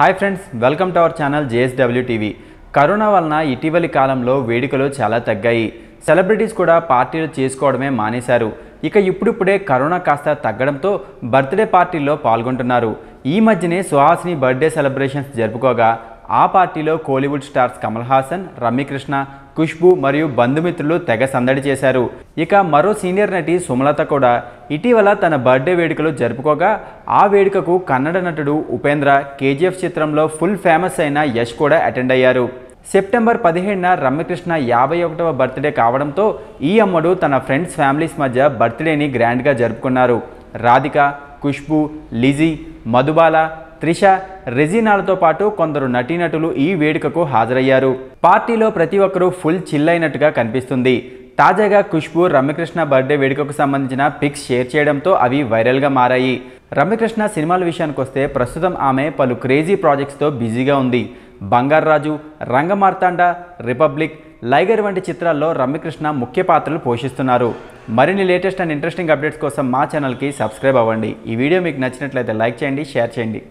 Hi friends welcome to our channel JSW TV. Corona వలన ఇటీవలి కాలంలో వేడుకలు చాలా తగ్గాయి. సెలబ్రిటీస్ కూడా పార్టీలు చేసుకోవడమే మానేశారు. ఇక ఇప్పుడిప్పుడే కరోనా కాస్త తగ్గడంతో బర్త్డే పార్టీల్లో పాల్గొంటున్నారు. ఈ మధ్యనే సుహాసిని బర్త్డే సెలబ్రేషన్స్ జరుపుకోగా ఆ పార్టీలో కోలీవుడ్ స్టార్స్ కమల్ హాసన్ రమ్యకృష్ణ ఖుష్బు మరియు బంధుమిత్రులు తెగ సందడి చేశారు. ఇక మరో సీనియర్ నటి సుమలత కూడా ఇటీవల తన బర్త్డే వేడుకలు జరుపుకోగా ఆ వేడుకకు కన్నడ నటుడు ఉపేంద్ర కేజీఎఫ్ చిత్రంలో ఫుల్ ఫేమస్ అయిన యష్ కూడా అటెండ్ అయ్యారు. సెప్టెంబర్ పదిహేడున రమ్యకృష్ణ యాభై ఒకటవ బర్త్డే కావడంతో ఈ అమ్మడు తన ఫ్రెండ్స్ ఫ్యామిలీస్ మధ్య బర్త్డేని గ్రాండ్గా జరుపుకున్నారు. రాధిక ఖుష్బు లిజీ మధుబాల త్రిష రెజినాలతో పాటు కొందరు నటీనటులు ఈ వేడుకకు హాజరయ్యారు. పార్టీలో ప్రతి ఒక్కరూ ఫుల్ చిల్ అయినట్టుగా కనిపిస్తుంది. తాజాగా ఖుష్బు రమ్యకృష్ణ బర్త్డే వేడుకకు సంబంధించిన పిక్స్ షేర్ చేయడంతో అవి వైరల్గా మారాయి. రమ్యకృష్ణ సినిమాల విషయానికి వస్తే ప్రస్తుతం ఆమె పలు క్రేజీ ప్రాజెక్ట్స్తో బిజీగా ఉంది. బంగారాజు రంగమార్తాండ రిపబ్లిక్ లైగర్ వంటి చిత్రాల్లో రమ్యకృష్ణ ముఖ్య పాత్రలు పోషిస్తున్నారు. మరిన్ని లేటెస్ట్ అండ్ ఇంట్రెస్టింగ్ అప్డేట్స్ కోసం మా ఛానల్కి సబ్స్క్రైబ్ అవ్వండి. ఈ వీడియో మీకు నచ్చినట్లయితే లైక్ చేయండి షేర్ చేయండి.